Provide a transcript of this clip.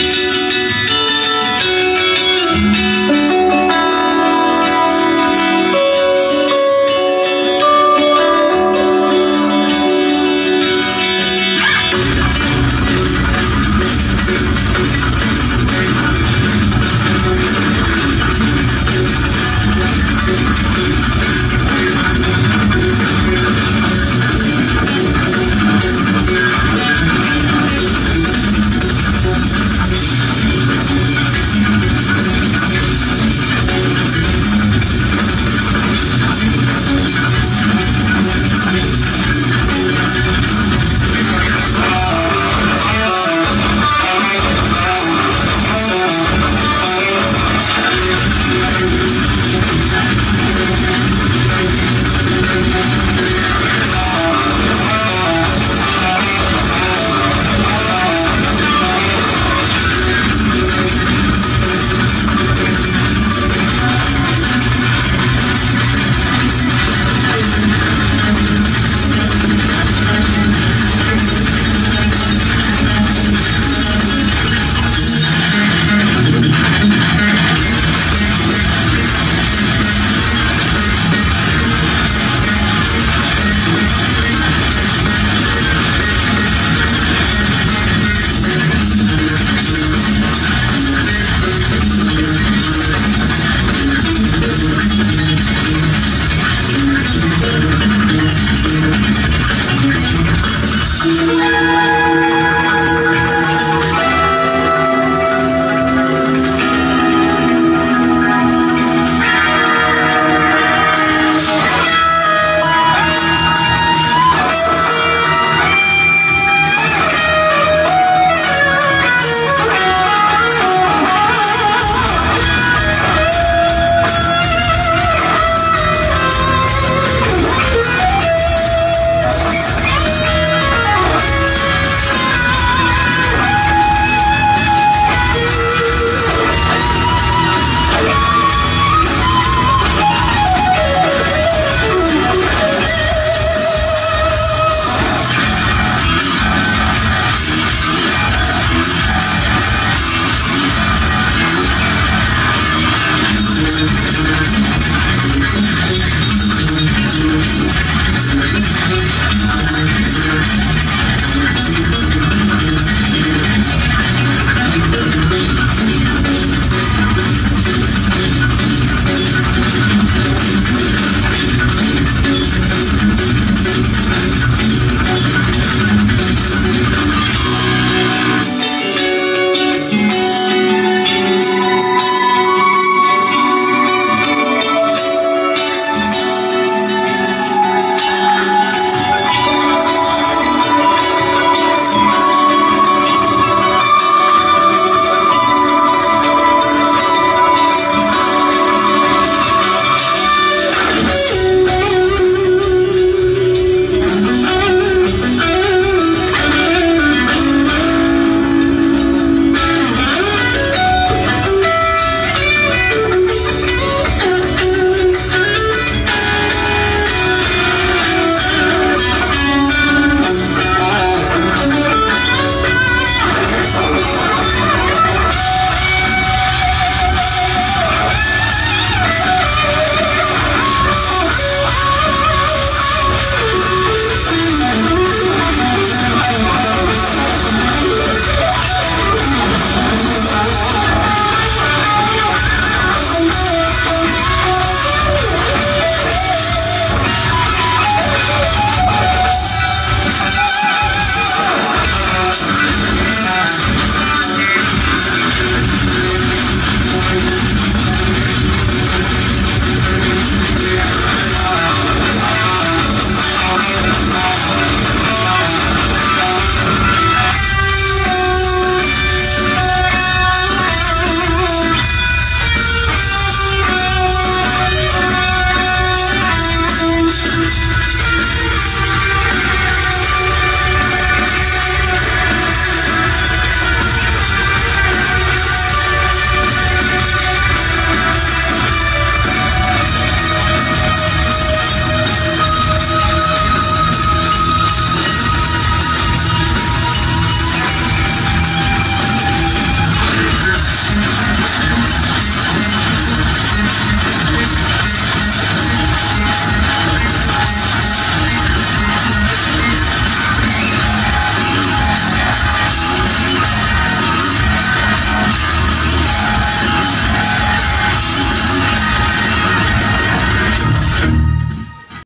Thank you. ¡Gracias!